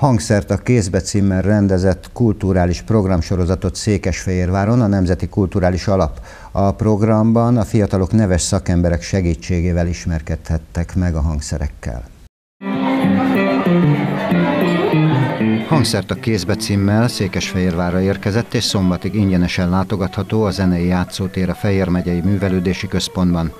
hangszert a kézbe címmel rendezett kulturális programsorozatot Székesfehérváron, a Nemzeti Kulturális Alap. A programban a fiatalok neves szakemberek segítségével ismerkedhettek meg a hangszerekkel. Hangszert a kézbe címmel Székesfehérvárra érkezett, és szombatig ingyenesen látogatható a zenei játszótér a Fejér megyei művelődési központban.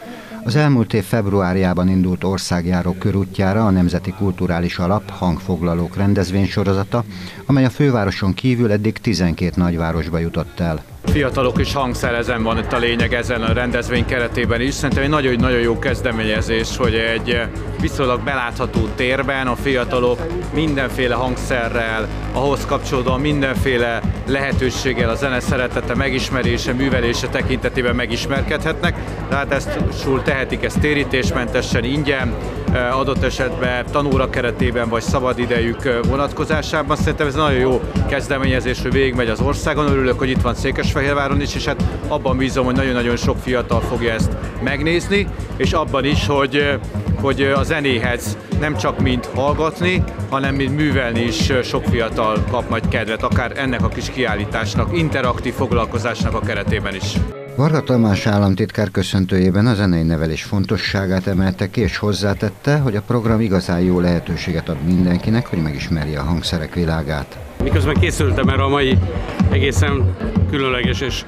Az elmúlt év februárjában indult országjáró körútjára a Nemzeti Kulturális Alap hangfoglalók rendezvénysorozata, amely a fővároson kívül eddig 12 nagyvárosba jutott el fiatalok is hangszerezen van itt a lényeg ezen a rendezvény keretében is. Szerintem egy nagyon-nagyon jó kezdeményezés, hogy egy viszonylag belátható térben a fiatalok mindenféle hangszerrel, ahhoz kapcsolódóan mindenféle lehetőséggel a zene szeretete, megismerése, művelése tekintetében megismerkedhetnek. Tehát ezt sul tehetik ezt térítésmentesen, ingyen, adott esetben tanóra keretében vagy szabadidejük vonatkozásában. Szerintem ez nagyon jó kezdeményezés, hogy végigmegy az országon. Örülök, hogy itt van Székesfehérváron is, és hát abban bízom, hogy nagyon-nagyon sok fiatal fogja ezt megnézni, és abban is, hogy, hogy a zenéhez nem csak mint hallgatni, hanem mint művelni is sok fiatal kap majd kedvet, akár ennek a kis kiállításnak, interaktív foglalkozásnak a keretében is. Varga Tamás államtitkár köszöntőjében a zenei nevelés fontosságát emelte ki, és hozzátette, hogy a program igazán jó lehetőséget ad mindenkinek, hogy megismerje a hangszerek világát. Miközben készültem erre a mai egészen különleges és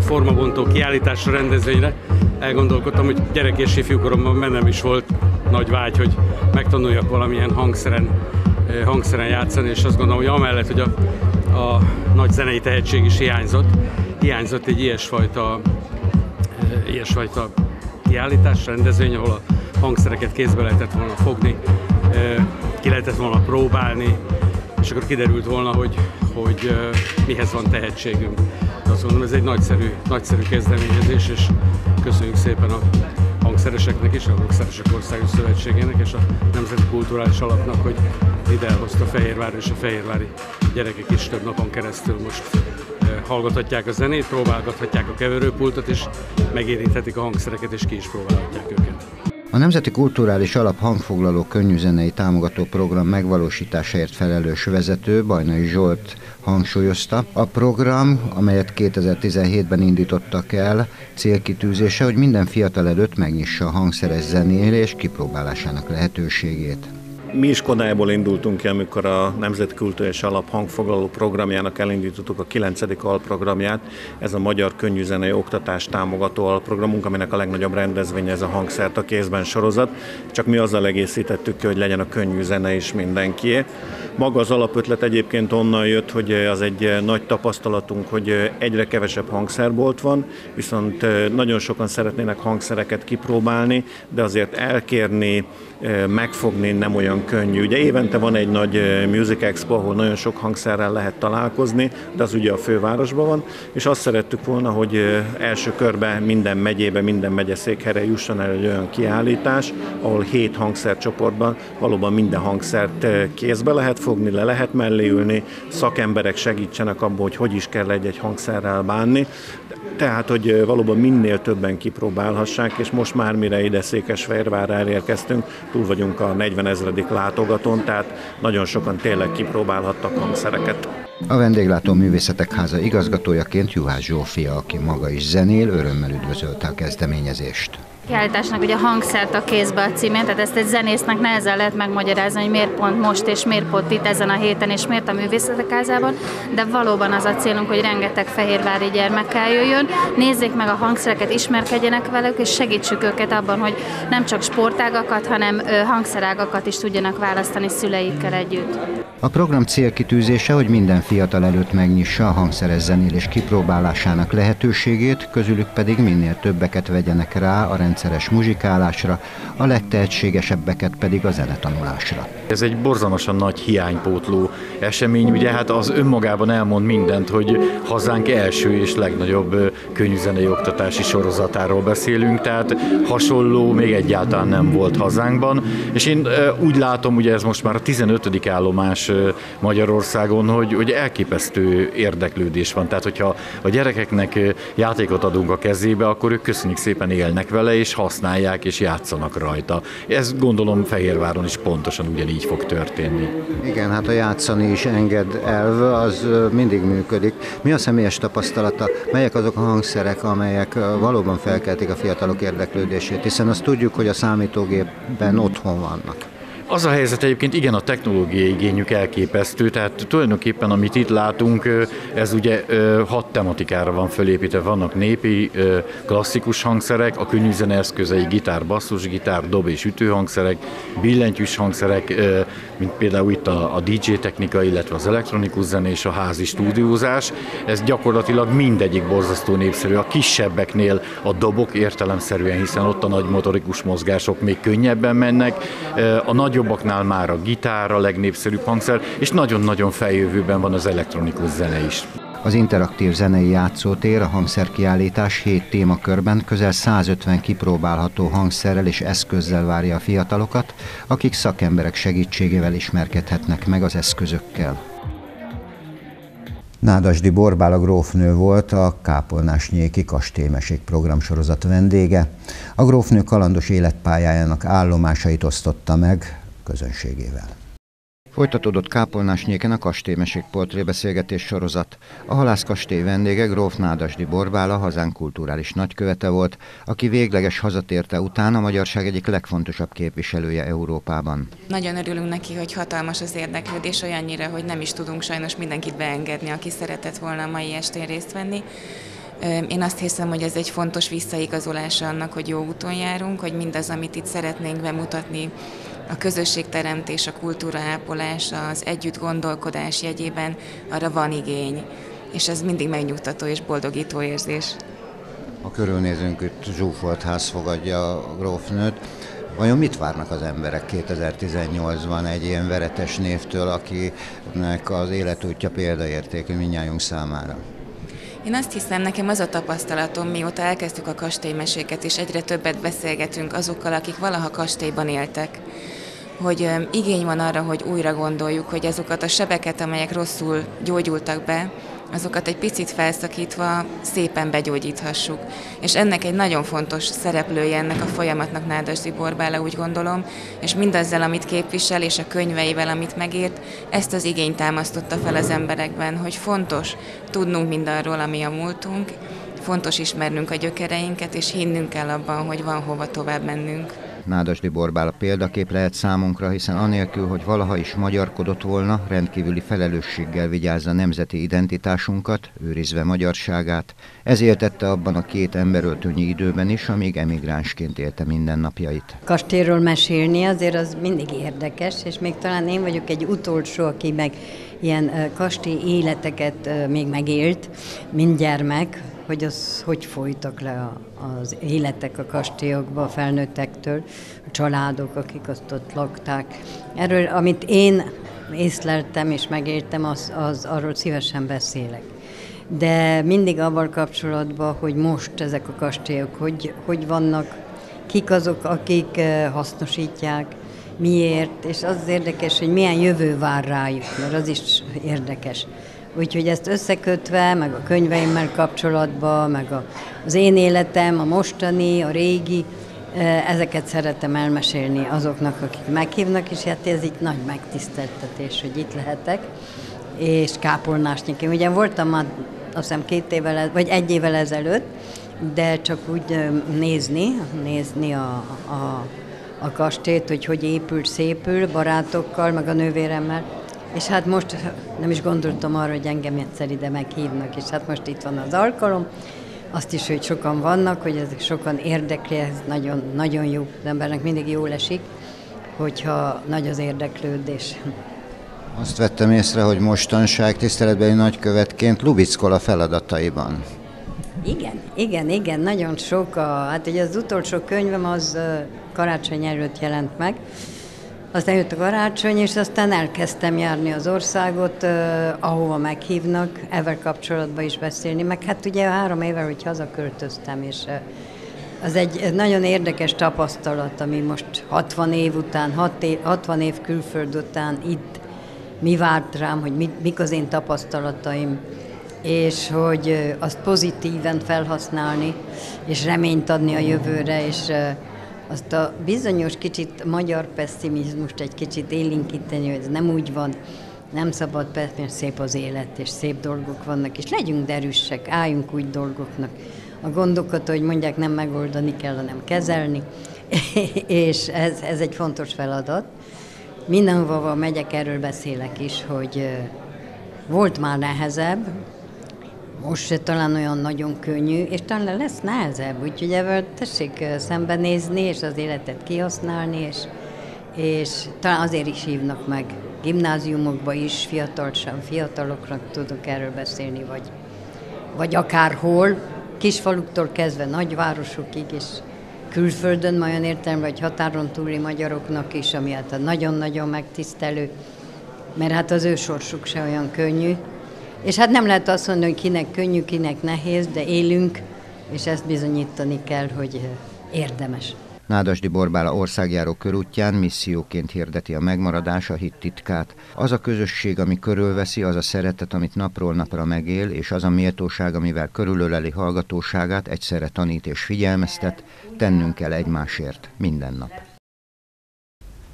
formabontó kiállításra, rendezvényre, elgondolkodtam, hogy gyerek és ifjúkoromban bennem is volt nagy vágy, hogy megtanuljak valamilyen hangszeren, hangszeren játszani, és azt gondolom, hogy amellett, hogy a, a nagy zenei tehetség is hiányzott, hiányzott egy ilyesfajta, eh, ilyesfajta kiállítás, rendezvény, ahol a hangszereket kézbe lehetett volna fogni, eh, ki lehetett volna próbálni, és akkor kiderült volna, hogy, hogy eh, mihez van tehetségünk. Azt mondom, ez egy nagyszerű, nagyszerű kezdeményezés, és köszönjük szépen a hangszereseknek is, a Hangszeresek Országos Szövetségének és a Nemzeti Kulturális Alapnak, hogy ide elhozta Fehérvár és a fehérvári gyerekek is több napon keresztül most hallgathatják a zenét, próbálgathatják a keverőpultot, és megérinthetik a hangszereket, és ki is próbálhatják őket. A Nemzeti Kulturális Alap hangfoglaló könnyűzenei támogató program megvalósításáért felelős vezető Bajnai Zsolt hangsúlyozta. A program, amelyet 2017-ben indítottak el, célkitűzése, hogy minden fiatal előtt megnyissa a hangszeres zenélés kipróbálásának lehetőségét. Mi is Kodályból indultunk ki, amikor a Nemzeti Kulturális Alap hangfoglaló programjának elindítottuk a 9. alprogramját. Ez a Magyar Könnyűzenei Oktatás támogató alprogramunk, aminek a legnagyobb rendezvénye ez a hangszert a kézben sorozat. Csak mi azzal egészítettük ki, hogy legyen a könnyű zene is mindenkié. Maga az alapötlet egyébként onnan jött, hogy az egy nagy tapasztalatunk, hogy egyre kevesebb hangszerbolt van, viszont nagyon sokan szeretnének hangszereket kipróbálni, de azért elkérni, megfogni nem olyan könnyű. Ugye évente van egy nagy Music Expo, ahol nagyon sok hangszerrel lehet találkozni, de az ugye a fővárosban van, és azt szerettük volna, hogy első körben minden megyébe, minden megyeszékhelyre jusson el egy olyan kiállítás, ahol hét hangszercsoportban valóban minden hangszert kézbe lehet fogni, le lehet mellé ülni, szakemberek segítsenek abban, hogy hogy is kell egy-egy hangszerrel bánni, tehát, hogy valóban minél többen kipróbálhassák, és most már mire ide Székesfehérvárra elérkeztünk, túl vagyunk a 40 ezredik látogatón, tehát nagyon sokan tényleg kipróbálhattak hangszereket. A Vendéglátó Művészetek Háza igazgatójaként Juhász Zsófia, aki maga is zenél, örömmel üdvözölte a kezdeményezést kiállításnak ugye hangszert a kézbe a címén, tehát ezt egy zenésznek nehezen lehet megmagyarázni, hogy miért pont most és miért pont itt ezen a héten és miért a művészetek házában, de valóban az a célunk, hogy rengeteg fehérvári gyermek eljöjjön, nézzék meg a hangszereket, ismerkedjenek velük, és segítsük őket abban, hogy nem csak sportágakat, hanem hangszerágakat is tudjanak választani szüleikkel együtt. A program célkitűzése, hogy minden fiatal előtt megnyissa a hangszeres zenélés kipróbálásának lehetőségét, közülük pedig minél többeket vegyenek rá a rendszeres muzsikálásra, a legtehetségesebbeket pedig a zenetanulásra. Ez egy borzalmasan nagy hiánypótló esemény, ugye hát az önmagában elmond mindent, hogy hazánk első és legnagyobb könnyűzenei oktatási sorozatáról beszélünk, tehát hasonló még egyáltalán nem volt hazánkban, és én úgy látom, ugye ez most már a 15. állomás Magyarországon, hogy, hogy elképesztő érdeklődés van. Tehát, hogyha a gyerekeknek játékot adunk a kezébe, akkor ők köszönjük szépen élnek vele, és használják és játszanak rajta. Ez gondolom Fehérváron is pontosan ugyanígy fog történni. Igen, hát a játszani is enged elv, az mindig működik. Mi a személyes tapasztalata? Melyek azok a hangszerek, amelyek valóban felkeltik a fiatalok érdeklődését? Hiszen azt tudjuk, hogy a számítógépben otthon vannak. Az a helyzet egyébként, igen, a technológiai igényük elképesztő, tehát tulajdonképpen amit itt látunk, ez ugye hat tematikára van fölépítve, vannak népi, klasszikus hangszerek, a könnyűzene eszközei, gitár, basszusgitár, dob és ütőhangszerek, billentyűs hangszerek, mint például itt a, a DJ technika, illetve az elektronikus zene és a házi stúdiózás. Ez gyakorlatilag mindegyik borzasztó népszerű. A kisebbeknél a dobok értelemszerűen, hiszen ott a nagy motorikus mozgások még könnyebben mennek, a nagyobb nagyobbaknál már a gitár a legnépszerűbb hangszer, és nagyon-nagyon feljövőben van az elektronikus zene is. Az interaktív zenei játszótér a hangszerkiállítás 7 témakörben közel 150 kipróbálható hangszerrel és eszközzel várja a fiatalokat, akik szakemberek segítségével ismerkedhetnek meg az eszközökkel. Nádasdi Borbála grófnő volt a Kápolnásnyéki Kastélymeség programsorozat vendége. A grófnő kalandos életpályájának állomásait osztotta meg közönségével. Folytatódott Kápolnásnyéken a kastélymesék portrébeszélgetés sorozat. A halászkastély vendége Gróf Nádasdi Borbála, hazánk kulturális nagykövete volt, aki végleges hazatérte után a magyarság egyik legfontosabb képviselője Európában. Nagyon örülünk neki, hogy hatalmas az érdeklődés olyannyira, hogy nem is tudunk sajnos mindenkit beengedni, aki szeretett volna a mai estén részt venni. Én azt hiszem, hogy ez egy fontos visszaigazolása annak, hogy jó úton járunk, hogy mindaz, amit itt szeretnénk bemutatni, a közösségteremtés, a kultúra ápolás, az együtt gondolkodás jegyében arra van igény, és ez mindig megnyugtató és boldogító érzés. A körülnézünk, itt zsúfolt ház fogadja a grófnőt. Vajon mit várnak az emberek 2018-ban egy ilyen veretes névtől, akinek az életútja példaértékű minnyájunk számára? Én azt hiszem, nekem az a tapasztalatom, mióta elkezdtük a kastélymeséket, és egyre többet beszélgetünk azokkal, akik valaha kastélyban éltek, hogy igény van arra, hogy újra gondoljuk, hogy azokat a sebeket, amelyek rosszul gyógyultak be, azokat egy picit felszakítva szépen begyógyíthassuk. És ennek egy nagyon fontos szereplője ennek a folyamatnak Nádasdi Borbála, úgy gondolom, és mindazzal, amit képvisel, és a könyveivel, amit megírt, ezt az igényt támasztotta fel az emberekben, hogy fontos tudnunk mindarról, ami a múltunk, fontos ismernünk a gyökereinket, és hinnünk kell abban, hogy van hova tovább mennünk. Nádasdi Borbála példakép lehet számunkra, hiszen anélkül, hogy valaha is magyarkodott volna, rendkívüli felelősséggel vigyázza nemzeti identitásunkat, őrizve magyarságát. Ez éltette abban a két emberöltönyi időben is, amíg emigránsként élte mindennapjait. Kastélyról mesélni azért az mindig érdekes, és még talán én vagyok egy utolsó, aki meg ilyen kastély életeket még megélt, mint gyermek, hogy az hogy folytak le az életek a kastélyokba a felnőttektől, a családok, akik azt ott lakták. Erről, amit én észleltem és megértem, az, az arról szívesen beszélek. De mindig avval kapcsolatban, hogy most ezek a kastélyok, hogy, hogy vannak, kik azok, akik eh, hasznosítják, miért, és az érdekes, hogy milyen jövő vár rájuk, mert az is érdekes. Úgyhogy ezt összekötve, meg a könyveimmel kapcsolatban, meg a, az én életem, a mostani, a régi, e, ezeket szeretem elmesélni azoknak, akik meghívnak, és hát ez itt nagy megtiszteltetés, hogy itt lehetek. És kápolnásnyik. Én ugye voltam már azt hiszem két évvel, vagy egy évvel ezelőtt, de csak úgy nézni, nézni a, a, a kastélyt, hogy hogy épül, szépül, barátokkal, meg a nővéremmel és hát most nem is gondoltam arra, hogy engem egyszer ide meghívnak, és hát most itt van az alkalom, azt is, hogy sokan vannak, hogy ezek sokan érdekli, ez nagyon, nagyon jó, az embernek mindig jól esik, hogyha nagy az érdeklődés. Azt vettem észre, hogy mostanság tiszteletbeli nagykövetként Lubickol a feladataiban. Igen, igen, igen, nagyon sok. A, hát ugye az utolsó könyvem az karácsony előtt jelent meg, aztán jött a karácsony, és aztán elkezdtem járni az országot, ahova meghívnak, ezzel kapcsolatban is beszélni. Meg hát ugye három éve, hogy hazaköltöztem, és az egy nagyon érdekes tapasztalat, ami most 60 év után, 60 év külföld után itt mi várt rám, hogy mi, mik az én tapasztalataim, és hogy azt pozitíven felhasználni, és reményt adni a jövőre, és azt a bizonyos kicsit magyar pessimizmust egy kicsit élinkíteni, hogy ez nem úgy van, nem szabad, mert szép az élet, és szép dolgok vannak, és legyünk derűsek, álljunk úgy dolgoknak. A gondokat, hogy mondják, nem megoldani kell, hanem kezelni, és ez, ez egy fontos feladat. Mindenhova megyek, erről beszélek is, hogy volt már nehezebb, most se talán olyan nagyon könnyű, és talán lesz nehezebb, úgyhogy ebből tessék szembenézni, és az életet kihasználni, és, és talán azért is hívnak meg gimnáziumokba is, fiatal, fiataloknak tudok erről beszélni, vagy, vagy akárhol, kisfaluktól kezdve nagyvárosokig, és külföldön, majd olyan értelemben, határon túli magyaroknak is, ami hát nagyon-nagyon megtisztelő, mert hát az ő sorsuk se olyan könnyű. És hát nem lehet azt mondani, hogy kinek könnyű, kinek nehéz, de élünk, és ezt bizonyítani kell, hogy érdemes. Nádasdi Borbála országjáró körútján misszióként hirdeti a megmaradás, a hit titkát. Az a közösség, ami körülveszi, az a szeretet, amit napról napra megél, és az a méltóság, amivel körülöleli hallgatóságát, egyszerre tanít és figyelmeztet, tennünk kell egymásért minden nap.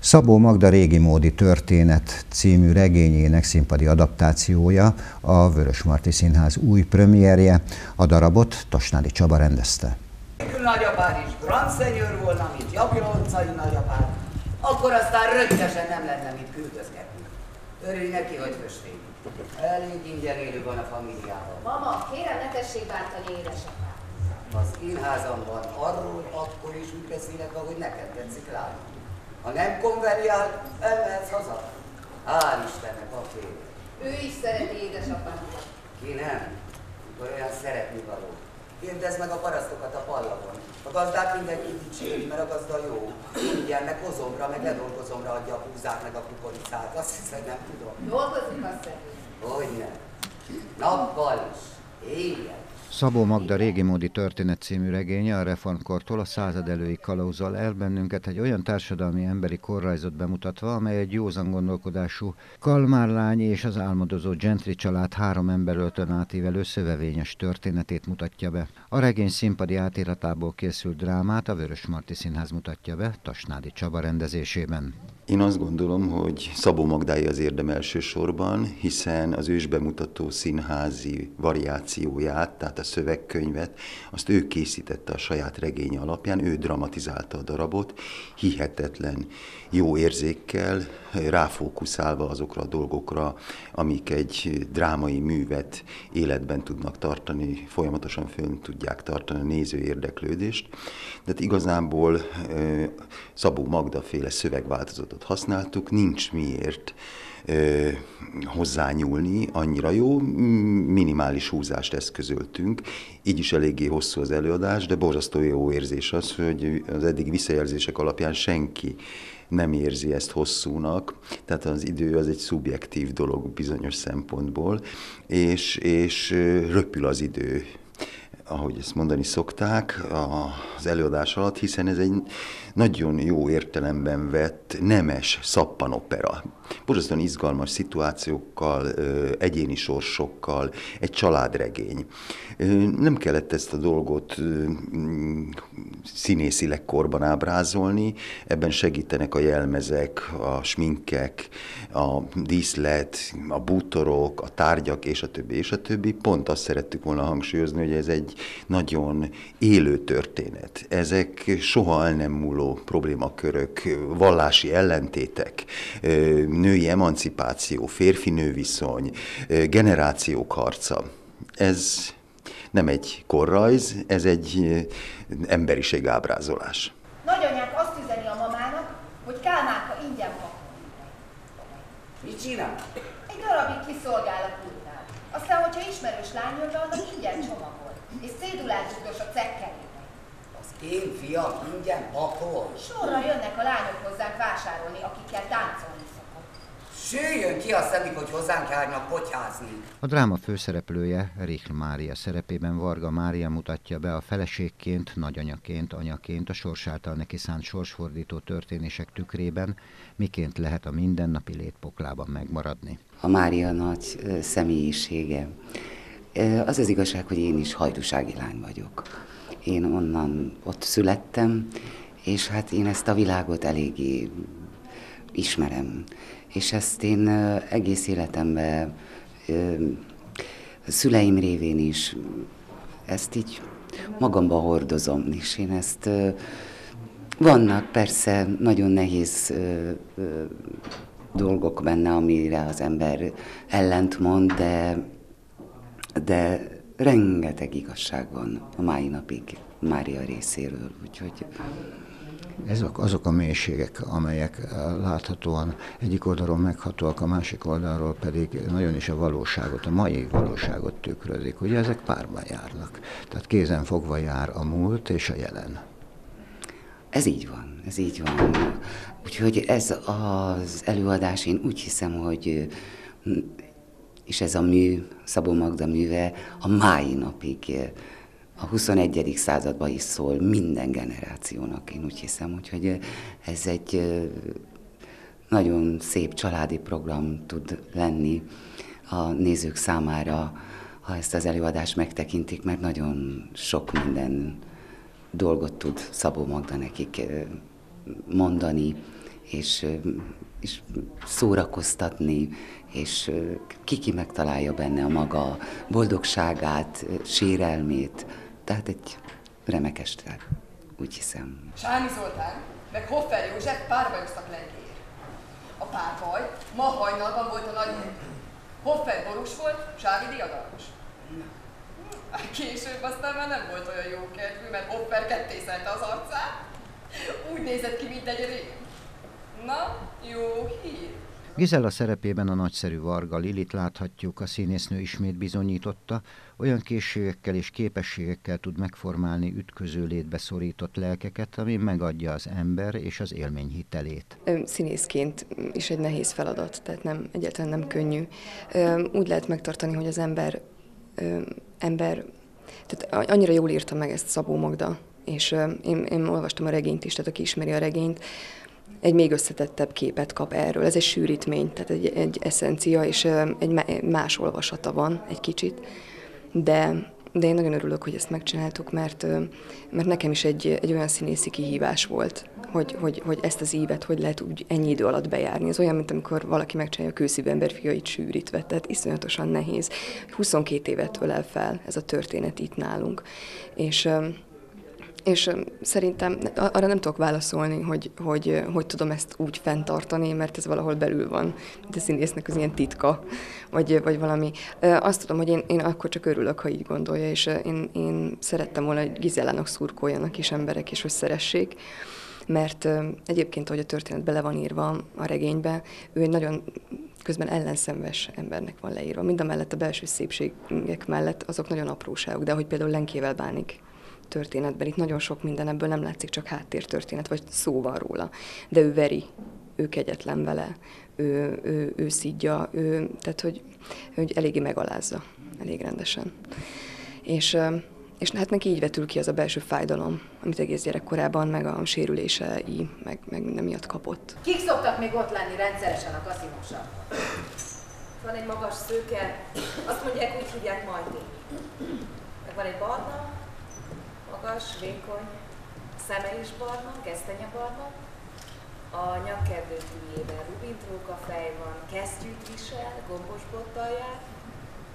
Szabó Magda régi módi történet című regényének színpadi adaptációja a Vörösmarty Színház új premierje, a darabot Tasnádi Csaba rendezte nagyapád is Grand Seigneur volna, mint Jabiloncai nagyapád, akkor aztán rögtesen nem lenne mit küldözgetni. Örülj neki, hogy föstény. Elég ingyen élő van a familiában. Mama, kérem ne tessék bántani édesapám. Az van arról akkor is úgy beszélek, ahogy neked tetszik látni. Ha nem konveriál, elmehetsz haza. Hál' Istennek a fél. Ő is szereti édesapám. Ki nem? Olyan szeretni való. Kérdezd meg a parasztokat a pallakon. A gazdák mindenki dicséri, mert a gazda jó. Mindjárt meg hozomra, meg ledolgozomra adja a húzát, meg a kukoricát. Azt hiszem, nem tudom. Dolgozik a szerint. Hogyne. Nappal is. Éjjel. Szabó Magda régi módi történet című regénye a reformkortól a század elői kalauzzal el bennünket egy olyan társadalmi emberi korrajzot bemutatva, amely egy józan gondolkodású kalmárlány és az álmodozó gentry család három emberöltön átívelő szövevényes történetét mutatja be. A regény színpadi átiratából készült drámát a Vörös Marti Színház mutatja be Tasnádi Csaba rendezésében. Én azt gondolom, hogy Szabó Magdái az érdem elsősorban, hiszen az ősbemutató színházi variációját, tehát a szövegkönyvet, azt ő készítette a saját regénye alapján, ő dramatizálta a darabot, hihetetlen jó érzékkel, ráfókuszálva azokra a dolgokra, amik egy drámai művet életben tudnak tartani, folyamatosan fönn tudják tartani a néző érdeklődést. De hát igazából Szabó Magda féle szövegváltozatot használtuk, nincs miért hozzányúlni, annyira jó, minimális húzást eszközöltünk, így is eléggé hosszú az előadás, de borzasztó jó érzés az, hogy az eddigi visszajelzések alapján senki nem érzi ezt hosszúnak, tehát az idő az egy szubjektív dolog bizonyos szempontból, és, és röpül az idő. Ahogy ezt mondani szokták, az előadás alatt, hiszen ez egy nagyon jó értelemben vett nemes szappanopera. Borzasztóan izgalmas szituációkkal, egyéni sorsokkal, egy családregény. Nem kellett ezt a dolgot színészileg korban ábrázolni, ebben segítenek a jelmezek, a sminkek, a díszlet, a bútorok, a tárgyak, és a többi, és a többi. Pont azt szerettük volna hangsúlyozni, hogy ez egy nagyon élő történet. Ezek soha el nem múló problémakörök, vallási ellentétek, női emancipáció, férfi-nő viszony, generációk harca. Ez nem egy korrajz, ez egy emberiség ábrázolás. Nagyanyák azt üzeni a mamának, hogy Kálmánka ingyen van. Mit csinál? Egy darabig kiszolgál a. Aztán, hogyha ismerős lány jön be, annak ingyen csomagol. És cédulát a cekkelében. Én fiam ingyen pakol? Sorra jönnek a lányok hozzánk vásárolni, akikkel táncolni Sőjön ki a szemik, hogy hozzánk járnak potyázni. A dráma főszereplője Rikl Mária szerepében Varga Mária mutatja be a feleségként, nagyanyaként, anyaként a sors által neki szánt sorsfordító történések tükrében, miként lehet a mindennapi létpoklában megmaradni. A Mária nagy személyisége Az az igazság, hogy én is hajdúsági lány vagyok. Én onnan ott születtem, és hát én ezt a világot eléggé ismerem. És ezt én egész életemben szüleim révén is ezt így magamba hordozom, és én ezt vannak persze nagyon nehéz dolgok benne, amire az ember ellentmond, de, de rengeteg igazság van a mai napig Mária részéről, úgyhogy... Ezek azok a mélységek, amelyek láthatóan egyik oldalról meghatóak, a másik oldalról pedig nagyon is a valóságot, a mai valóságot tükrözik. Ugye ezek párban járnak. Tehát kézen fogva jár a múlt és a jelen. Ez így van, ez így van. Úgyhogy ez az előadás, én úgy hiszem, hogy és ez a mű, Szabó Magda műve a mai napig a 21. században is szól minden generációnak, én úgy hiszem, úgyhogy ez egy nagyon szép családi program tud lenni a nézők számára, ha ezt az előadást megtekintik, mert nagyon sok minden dolgot tud Szabó Magda nekik mondani, és, és szórakoztatni, és kiki megtalálja benne a maga boldogságát, sérelmét. Tehát egy remek este, úgy hiszem. Sámi Zoltán, meg Hoffer József párbajoztak lengyér. A párbaj ma hajnalban volt a nagy Hoffer borús volt, Sámi diadalmas. Később aztán már nem volt olyan jó kedvű, mert Hopper kettészelte az arcát. Úgy nézett ki, mint egy rém. Na, jó hír. Gizella szerepében a nagyszerű Varga Lilit láthatjuk, a színésznő ismét bizonyította, olyan készségekkel és képességekkel tud megformálni ütköző létbe szorított lelkeket, ami megadja az ember és az élmény hitelét. Színészként is egy nehéz feladat, tehát nem, egyáltalán nem könnyű. Úgy lehet megtartani, hogy az ember ember, tehát annyira jól írta meg ezt Szabó Magda, és én, én olvastam a regényt is, tehát aki ismeri a regényt, egy még összetettebb képet kap erről. Ez egy sűrítmény, tehát egy, egy eszencia, és egy más olvasata van egy kicsit, de de én nagyon örülök, hogy ezt megcsináltuk, mert, mert nekem is egy, egy olyan színészi kihívás volt, hogy, hogy, hogy ezt az ívet hogy lehet úgy ennyi idő alatt bejárni. Ez olyan, mint amikor valaki megcsinálja a kőszívű ember fiait sűrítve, tehát iszonyatosan nehéz. 22 évet ölel fel ez a történet itt nálunk. És és szerintem arra nem tudok válaszolni, hogy, hogy hogy tudom ezt úgy fenntartani, mert ez valahol belül van, a színésznek az ilyen titka, vagy, vagy valami. Azt tudom, hogy én, én akkor csak örülök, ha így gondolja, és én, én szerettem volna, hogy Gizellának szurkoljanak is emberek, és hogy szeressék mert egyébként, ahogy a történet bele van írva a regénybe, ő egy nagyon közben ellenszenves embernek van leírva. Mind a mellett a belső szépségek mellett azok nagyon apróságok, de hogy például lenkével bánik történetben. Itt nagyon sok minden ebből nem látszik, csak háttértörténet, vagy szó van róla. De ő veri, ő kegyetlen vele, ő, ő, ő szidja, ő, tehát hogy, hogy eléggé megalázza, elég rendesen. És, és hát neki így vetül ki az a belső fájdalom, amit egész gyerekkorában, meg a sérülései, meg, meg minden miatt kapott. Kik szoktak még ott lenni rendszeresen a kaszinosan? Van egy magas szőke, azt mondják, úgy hívják Majti. Meg van egy barna, magas, vékony, szeme is barna, gesztenye barna, a nyakkerdő tűjében rubintróka fej van, kesztyűt visel, gombos bottal jár,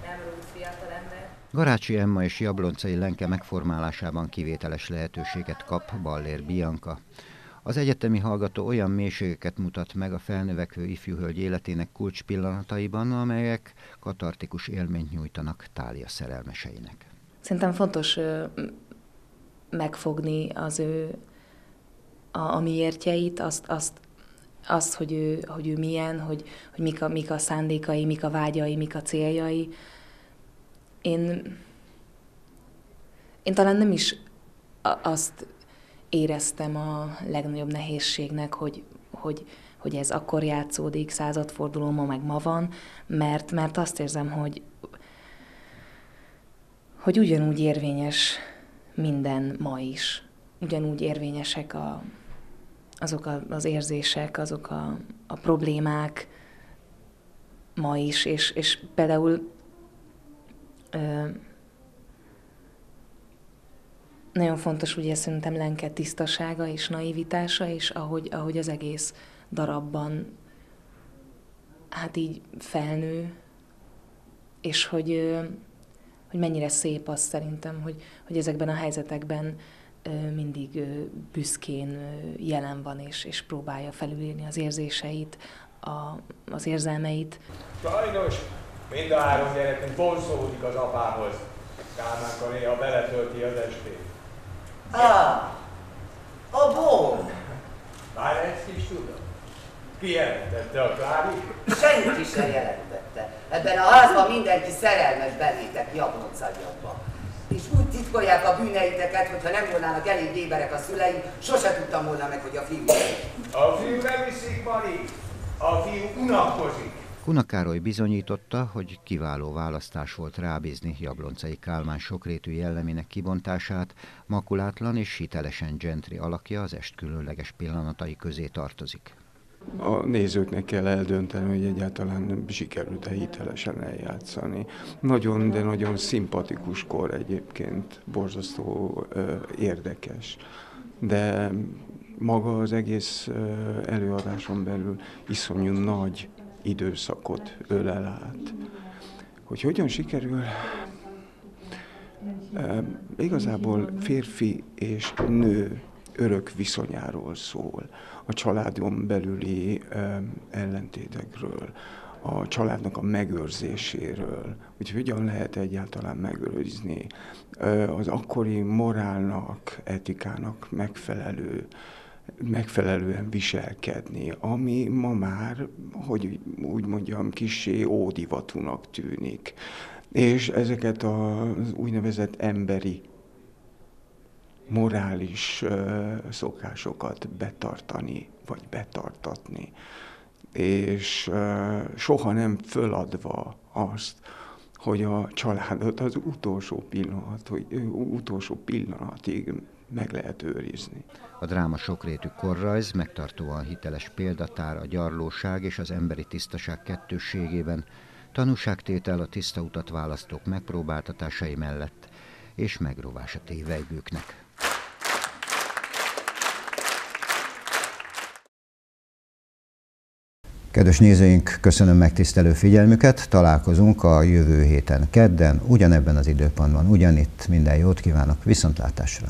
nem rúd fiatal ember. Garácsi Emma és Jabloncai Lenke megformálásában kivételes lehetőséget kap Ballér Bianca. Az egyetemi hallgató olyan mélységeket mutat meg a felnövekvő ifjúhölgy életének kulcs pillanataiban, amelyek katartikus élményt nyújtanak Tália szerelmeseinek. Szerintem fontos megfogni az ő a, a miértjeit, azt, azt, azt hogy, ő, hogy ő milyen, hogy, hogy mik, a, mik a szándékai, mik a vágyai, mik a céljai. Én, én talán nem is azt éreztem a legnagyobb nehézségnek, hogy, hogy, hogy ez akkor játszódik, századforduló ma meg ma van, mert, mert azt érzem, hogy, hogy ugyanúgy érvényes minden ma is. Ugyanúgy érvényesek a, azok a, az érzések, azok a, a problémák ma is, és, és például nagyon fontos ugye szerintem Lenke tisztasága és naivitása, és ahogy, ahogy az egész darabban hát így felnő, és hogy, hogy mennyire szép az szerintem, hogy, hogy ezekben a helyzetekben mindig büszkén jelen van, és, és próbálja felülírni az érzéseit, a, az érzelmeit. Sajnos mind a három gyerekünk vonzódik az apához. Kálmánkkal néha beletölti az estét. Ah, a bom! Már ezt is tudom. Ki jelentette a Klári? Senki sem jelentette. Ebben a házban mindenki szerelmes belétek jabloncanyagba. És úgy titkolják a bűneiteket, hogyha nem volnának elég éberek a szüleim, sose tudtam volna meg, hogy a fiú. A fiú nem iszik, Mari. A fiú unatkozik. Kuna Károly bizonyította, hogy kiváló választás volt rábízni Jabloncai Kálmán sokrétű jellemének kibontását, makulátlan és hitelesen gentri alakja az est különleges pillanatai közé tartozik. A nézőknek kell eldönteni, hogy egyáltalán sikerült-e hitelesen eljátszani. Nagyon, de nagyon szimpatikus kor egyébként, borzasztó érdekes. De maga az egész előadáson belül iszonyú nagy időszakot ölel át. Hogy hogyan sikerül, e, igazából férfi és nő örök viszonyáról szól, a családon belüli ellentétekről, a családnak a megőrzéséről, hogy hogyan lehet egyáltalán megőrizni az akkori morálnak, etikának megfelelő megfelelően viselkedni, ami ma már, hogy úgy mondjam, kisé ódivatúnak tűnik. És ezeket az úgynevezett emberi morális szokásokat betartani, vagy betartatni. És soha nem föladva azt, hogy a családot az utolsó pillanat, hogy utolsó pillanatig meg lehet őrizni. A dráma sokrétű korrajz megtartóan hiteles példatár a gyarlóság és az emberi tisztaság kettősségében, tanúságtétel a tiszta utat választók megpróbáltatásai mellett, és megrovás a tévejgőknek. Kedves nézőink, köszönöm megtisztelő figyelmüket, találkozunk a jövő héten kedden, ugyanebben az időpontban, ugyanitt, minden jót kívánok, viszontlátásra!